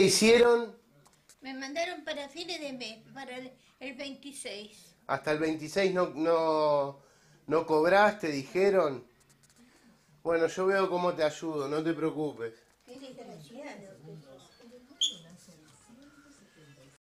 ¿Qué hicieron? Me mandaron para fines de mes, para el, el 26. Hasta el 26 no, no, no cobraste, dijeron. Bueno, yo veo cómo te ayudo, no te preocupes. Qué.